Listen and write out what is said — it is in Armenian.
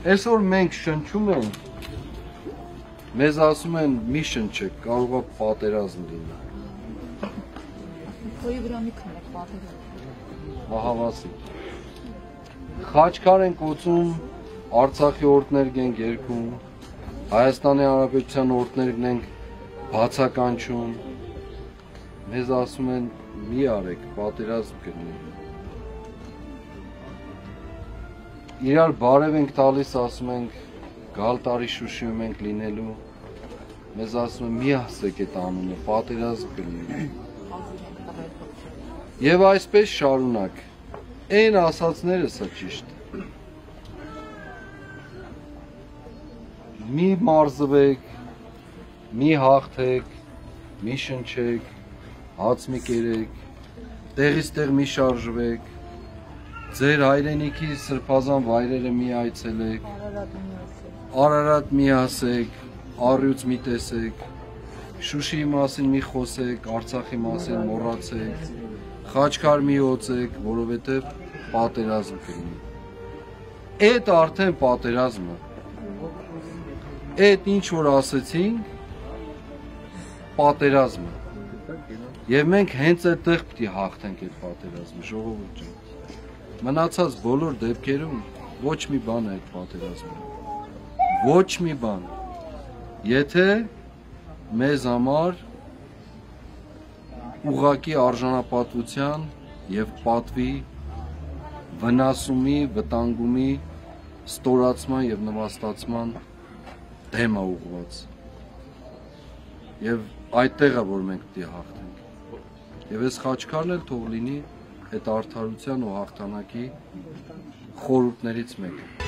Այսօր մենք շնչում ենք, մեզ ասում են մի շնչեք, կարող է պատերազմ լինի։ Քոյի վրա մի քնեք պատերը։ Մահավասի։ Խաչքար են կոծում, Արցախի օրտներ ենք երգում, Հայաստանի Հանրապետության օրտներն ենք բացականչում։ Մեզ ասում են մի արեք, պատերազմ կլինի։ Իրար բարև ենք տալիս, ասում ենք գալ տարի Շուշիում ենք լինելու։ Մեզ ասում են մի ասեք այդ անունը, պատերազմ կլինի։ Եվ այսպես շարունակ։ Այն ասածները սա ճիշտ։ Մի մարզվեք, մի հաղթեք, մի շնչեք, հաց մի կերեք, տեղից տեղ մի շարժվեք, ձեր հայրենիքի սրբազան վայրերը մի այցելեք, Արարատ մի ասեք, առյուծ մի տեսեք, Շուշիի մասին մի խոսեք, Արցախի մասին մոռացեք, Խաչքար մի օծեք, որովհետև պատերազմ կլինի։ Այդ արդեն պատերազմը։ Այդ ինչ որ ասեցինք, պատերազմը։ Եվ մենք հենց այդտեղ պիտի հաղթենք այդ պատերազմը, ժողովուրդ ջան։ Մնացած բոլոր դեպքերում ոչ մի բան է այդ պատերազմը։ Ոչ մի բան։ Եթե մեզ համար ուղակի արժանապատվության եւ պատվի վնասումի, վտանգումի, ստորացման եւ նվաստացման դեմա ուղված։ Եվ այդտեղ է որ մենք պիտի հաղթենք։ Եվ այս խաչքարն էլ թող լինի այդ արդարության ու հաղթանակի խորհուրդներից մեկը։